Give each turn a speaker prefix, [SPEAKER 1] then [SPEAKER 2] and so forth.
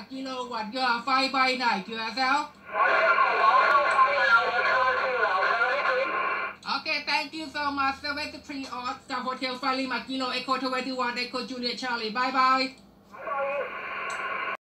[SPEAKER 1] Lima Kilo One. You are five by nine. QSL. Okay, thank you so much. 73 or Star Hotel 5 Lima Kilo Echo 21 Echo Juliet Charlie. Bye bye.